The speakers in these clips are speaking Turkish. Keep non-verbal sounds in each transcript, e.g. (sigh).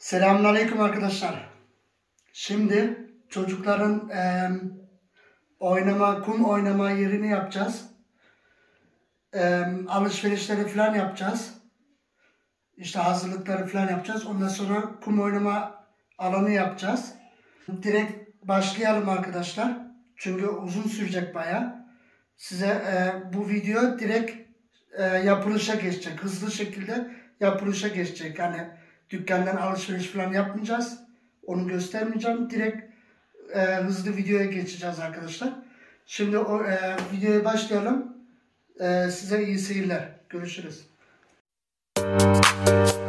Selamünaleyküm arkadaşlar. Şimdi çocukların eee, oynama, kum oynama yerini yapacağız. Eee, alışverişleri falan yapacağız. İşte hazırlıkları falan yapacağız. Ondan sonra kum oynama alanı yapacağız. Direkt başlayalım arkadaşlar. Çünkü uzun sürecek baya. Size eee, bu video direkt eee, yapılışa geçecek. Hızlı şekilde yapılışa geçecek. Yani dükkandan alışveriş falan yapmayacağız. Onu göstermeyeceğim. Direkt e, hızlı videoya geçeceğiz arkadaşlar. Şimdi o e, videoya başlayalım. E, size iyi seyirler. Görüşürüz. Evet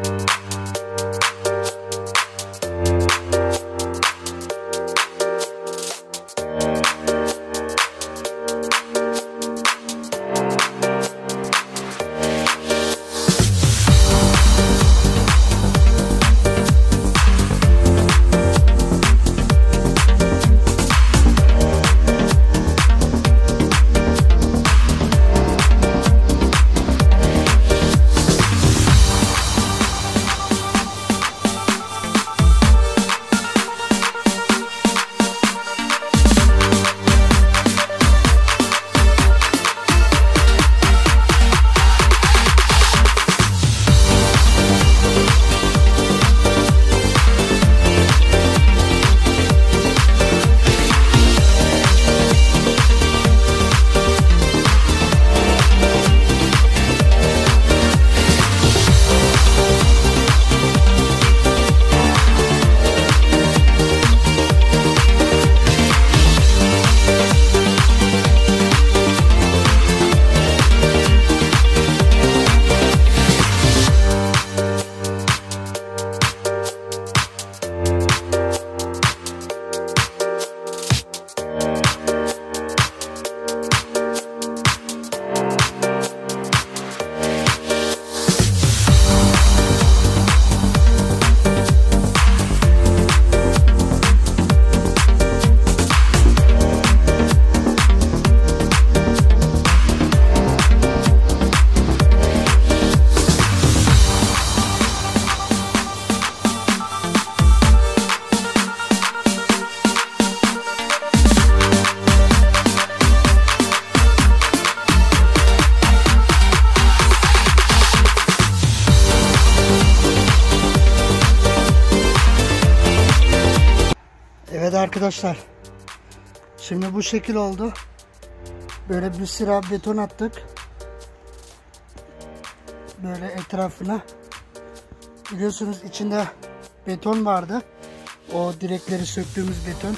arkadaşlar. Şimdi bu şekil oldu. Böyle bir sıra beton attık. Böyle etrafına. Biliyorsunuz içinde beton vardı. O direkleri söktüğümüz beton.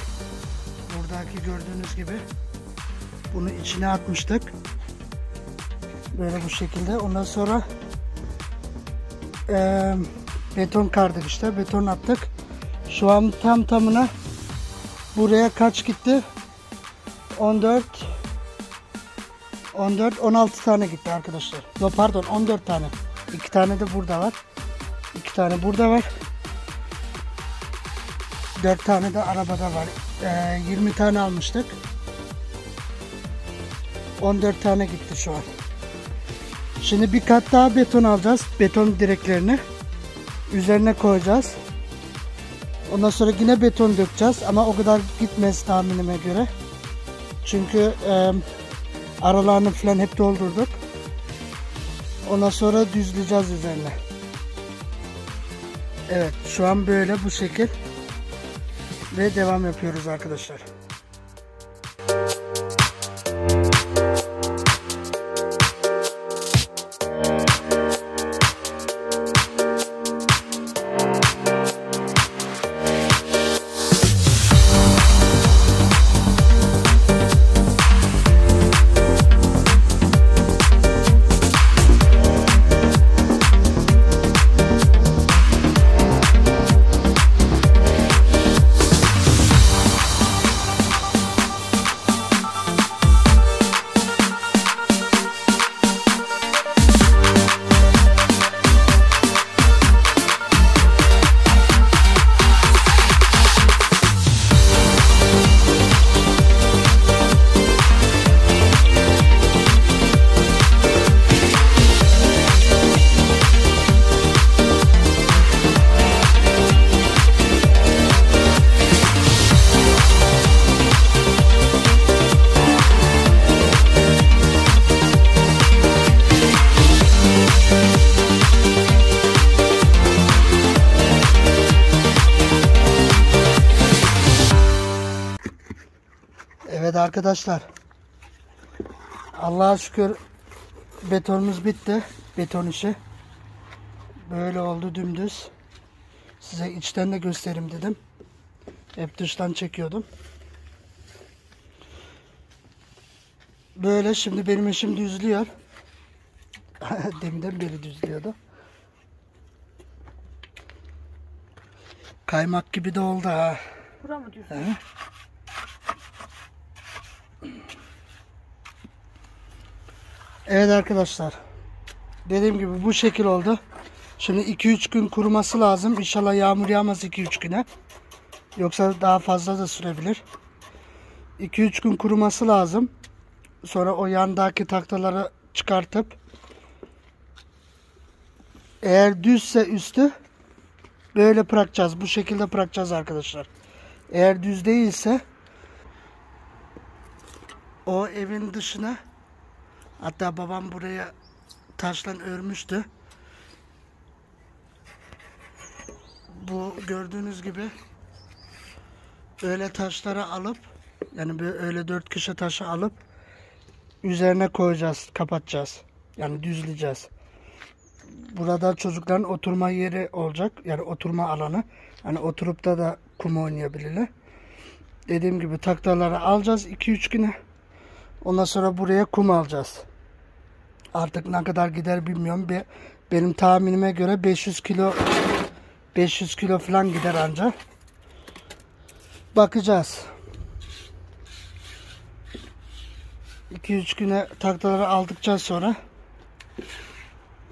Buradaki gördüğünüz gibi. Bunu içine atmıştık. Böyle bu şekilde. Ondan sonra eee, beton kardık işte. Beton attık. Şu an tam tamına Buraya kaç gitti? 14 14 16 tane gitti arkadaşlar. Yo pardon 14 tane. 2 tane de burada var. 2 tane burada var. 4 tane de arabada var. Ee, 20 tane almıştık. 14 tane gitti şu an. Şimdi bir kat daha beton alacağız. Beton direklerini üzerine koyacağız. Ondan sonra yine beton dökeceğiz ama o kadar gitmez tahminime göre. Çünkü e, aralarını falan hep doldurduk. Ondan sonra düzleyeceğiz üzerine. Evet şu an böyle bu şekil. Ve devam yapıyoruz arkadaşlar. Arkadaşlar. Allah'a şükür betonumuz bitti. Beton işi. Böyle oldu dümdüz. Size içten de göstereyim dedim. Hep dıştan çekiyordum. Böyle şimdi benim eşim düzlüyor. (laughs) Deminden beri düzlüyordu. Kaymak gibi de oldu ha. Bura mı düz? Evet arkadaşlar. Dediğim gibi bu şekil oldu. Şimdi 2-3 gün kuruması lazım. İnşallah yağmur yağmaz 2-3 güne. Yoksa daha fazla da sürebilir. 2-3 gün kuruması lazım. Sonra o yandaki taktaları çıkartıp eğer düzse üstü böyle bırakacağız. Bu şekilde bırakacağız arkadaşlar. Eğer düz değilse o evin dışına hatta babam buraya taşla örmüştü. Bu gördüğünüz gibi öyle taşları alıp yani böyle öyle dört köşe taşı alıp üzerine koyacağız, kapatacağız. Yani düzleyeceğiz. Burada çocukların oturma yeri olacak. Yani oturma alanı. Hani oturup da da kum oynayabilirler. Dediğim gibi taktaları alacağız 2-3 güne. Ondan sonra buraya kum alacağız. Artık ne kadar gider bilmiyorum. Be- Benim tahminime göre 500 kilo 500 kilo falan gider anca. Bakacağız. 2-3 güne taktaları aldıkça sonra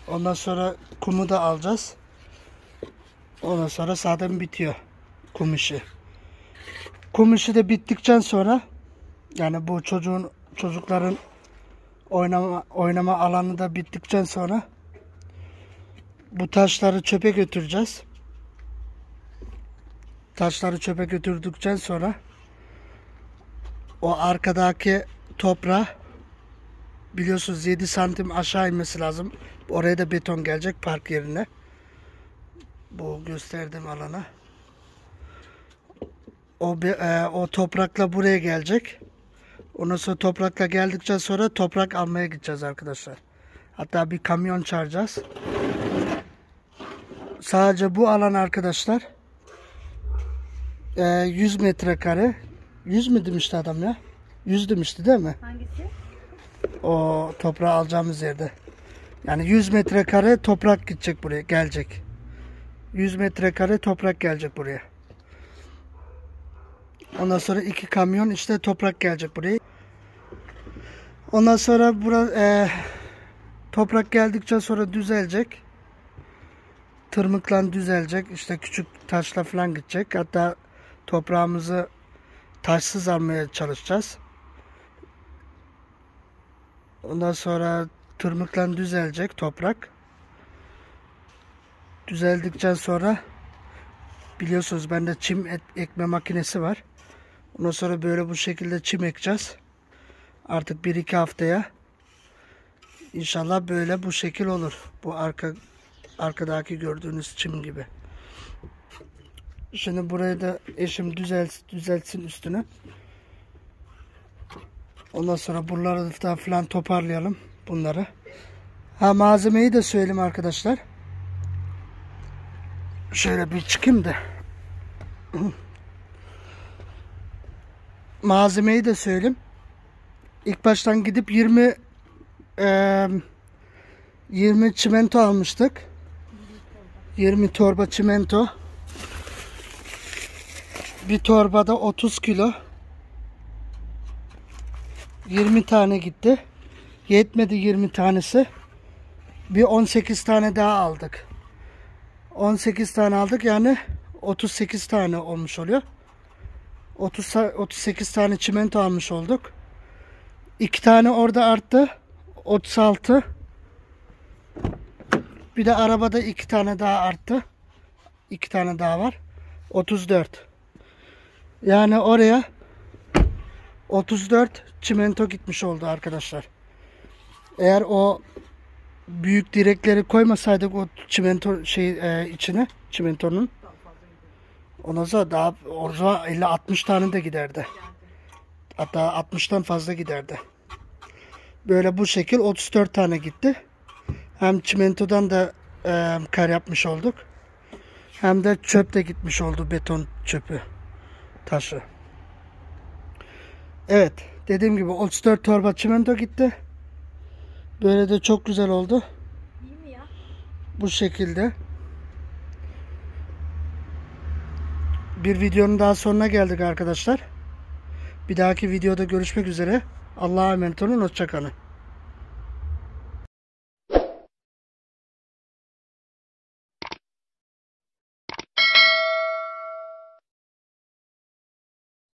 ondan sonra kumu da alacağız. Ondan sonra zaten bitiyor kum işi. Kum işi de bittikten sonra yani bu çocuğun çocukların oynama oynama alanı da bittikten sonra bu taşları çöpe götüreceğiz. Taşları çöpe götürdükten sonra o arkadaki toprağı biliyorsunuz 7 santim aşağı inmesi lazım. Oraya da beton gelecek park yerine. Bu gösterdiğim alana. O, e, o toprakla buraya gelecek. Ondan sonra toprakla geldikçe sonra toprak almaya gideceğiz arkadaşlar. Hatta bir kamyon çağıracağız. Sadece bu alan arkadaşlar e, 100 metrekare 100 mü demişti adam ya? 100 demişti değil mi? Hangisi? O toprağı alacağımız yerde. Yani 100 metrekare toprak gidecek buraya, gelecek. 100 metrekare toprak gelecek buraya. Ondan sonra iki kamyon işte toprak gelecek buraya. Ondan sonra bura, e, toprak geldikçe sonra düzelecek. Tırmıkla düzelecek. İşte küçük taşla falan gidecek. Hatta toprağımızı taşsız almaya çalışacağız. Ondan sonra tırmıkla düzelecek toprak. Düzeldikten sonra biliyorsunuz bende çim et, ekme makinesi var. Ondan sonra böyle bu şekilde çim ekeceğiz. Artık bir iki haftaya inşallah böyle bu şekil olur. Bu arka arkadaki gördüğünüz çim gibi. Şimdi burayı da eşim düzel, düzeltsin üstüne. Ondan sonra buraları da falan toparlayalım bunları. Ha malzemeyi de söyleyeyim arkadaşlar. Şöyle bir çıkayım da. Malzemeyi de söyleyeyim. İlk baştan gidip 20 eee 20 çimento almıştık. 20 torba çimento. Bir torbada 30 kilo. 20 tane gitti. Yetmedi 20 tanesi. Bir 18 tane daha aldık. 18 tane aldık yani 38 tane olmuş oluyor. 30 38 tane çimento almış olduk. 2 tane orada arttı. 36. Bir de arabada 2 tane daha arttı. 2 tane daha var. 34. Yani oraya 34 çimento gitmiş oldu arkadaşlar. Eğer o büyük direkleri koymasaydık o çimento şey e, içine çimentonun ondan sonra daha orada 50 60 tane de giderdi. Hatta 60'tan fazla giderdi. Böyle bu şekil 34 tane gitti. Hem çimentodan da e, kar yapmış olduk. Hem de çöp de gitmiş oldu beton çöpü taşı. Evet dediğim gibi 34 torba çimento gitti. Böyle de çok güzel oldu. İyi mi ya? Bu şekilde. Bir videonun daha sonuna geldik arkadaşlar. Bir dahaki videoda görüşmek üzere. Allah'a emanet olun. Hoşçakalın.